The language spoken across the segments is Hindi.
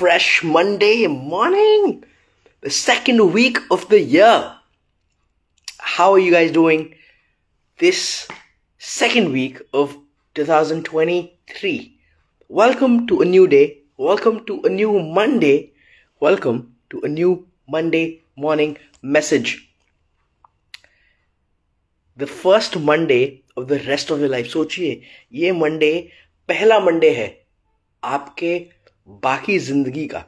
fresh Monday morning, the second week of the year. How are you guys doing this second week of 2023? Welcome to a new day. Welcome to a new Monday. Welcome to a new Monday morning message. The first Monday of the rest of your life. सोचिए ये मंडे पहला मंडे है आपके बाकी ज़िंदगी का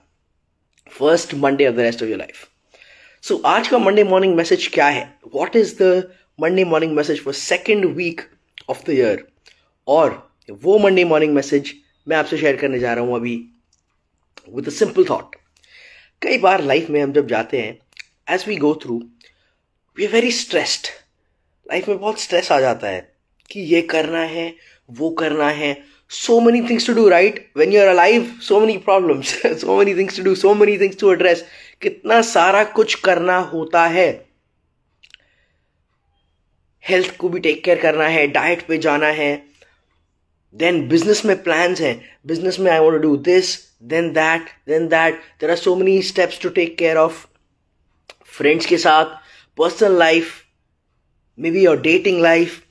first Monday of the rest of your life so आज का मंडे मॉर्निंग मैसेज क्या है? What is the Monday morning message for second week of the year और वो मंडे मॉर्निंग मैसेज मैं आपसे शेयर करने जा रहा हूँ अभी विद अ सिंपल थॉट कई बार लाइफ में हम जब जाते हैं as we go through we are very stressed life में बहुत स्ट्रेस आ जाता है कि ये करना है, वो करना है so many things to do, right? When you're alive, so many problems. So many things to do, so many things to address. कितना सारा कुछ करना होता है। हेल्थ को भी टेक केयर करना है डाइट पे जाना है। देन बिज़नेस में प्लान्स हैं। बिज़नेस में I want to do this then that then that there are so many steps to take care of friends के साथ personal life may be your dating life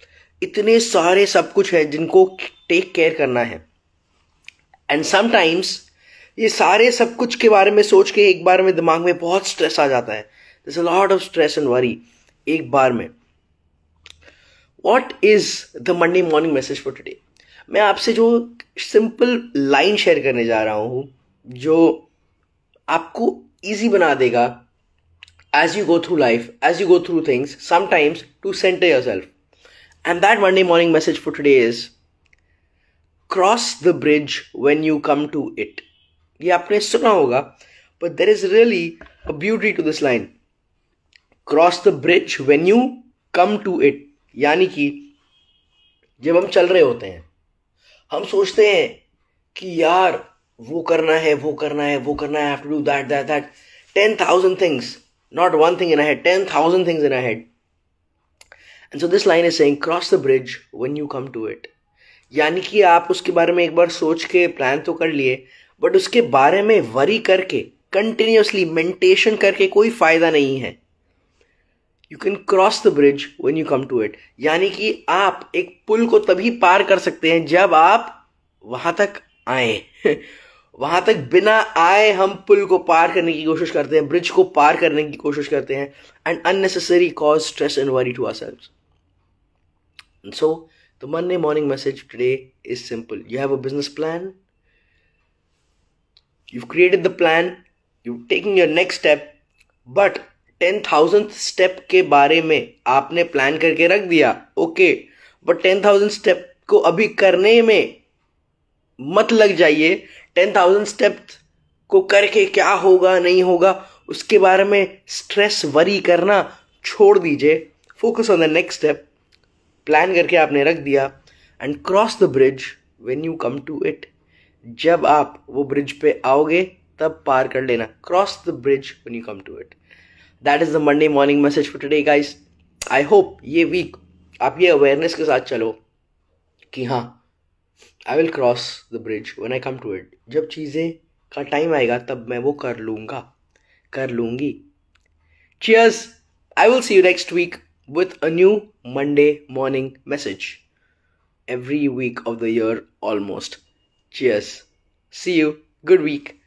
इतने सारे सब कुछ है जिनको टेक केयर करना है। एंड समटाइम्स ये सारे सब कुछ के बारे में सोच के एक बार में दिमाग में बहुत स्ट्रेस आ जाता है। This lot of stress and worry एक बार में। What is the Monday morning message for today मैं आपसे जो सिंपल लाइन शेयर करने जा रहा हूँ, जो आपको इजी बना देगा as you go through life as you go through things sometimes to centre your self and that Monday morning message for today is cross the bridge when you come to it ये आपने सुना होगा but there is really a beauty to this line cross the bridge when you come to it यानी कि, जब हम चल रहे होते हैं, हम सोचते हैं कि यार, वो करना है, वो करना है, वो करना है to do that that that ten thousand things not one thing in head ten thousand things in head and so this line is saying cross the bridge when you come to it यानी कि आप उसके बारे में एक बार सोच के प्लान तो कर लिए बट उसके बारे में वरी करके कंटिन्यूसली मेंटेशन करके कोई फ़ायदा नहीं है। You can cross the bridge when you come to it यानी कि आप एक पुल को तभी पार कर सकते हैं जब आप वहाँ तक आए। वहाँ तक बिना आए हम पुल को पार करने की कोशिश करते हैं ब्रिज को पार करने की कोशिश करते हैं and unnecessary cause stress and worry to ourselves so The Monday morning message today is simple. You have a business plan. You've created the plan. You've taken your next step. But ten thousand step के बारे में आपने प्लान करके रख दिया okay but ten thousand step को अभी करने में मत लग जाइए टेन थाउज़ेंड स्टेप को करके क्या होगा, नहीं होगा, उसके बारे में स्ट्रेस वरी करना छोड़ दीजिए focus on the next step plan करके आपने रख दिया and cross the bridge when you come to it जब आप वो ब्रिज पे आओगे, तब पार कर लेना। Cross the bridge when you come to it that is the Monday morning message for today guys I hope ये वीक आप ये अवेयरनेस के साथ चलो कि हाँ I will cross the bridge when I come to it जब चीज़ें का टाइम आएगा, तब मैं वो कर लूँगा। कर लूँगी। Cheers I will see you next week with a new Monday morning message every week of the year almost. Cheers. See you. Good week.